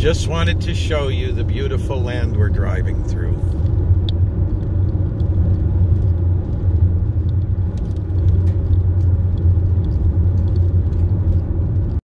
Just wanted to show you the beautiful land we're driving through.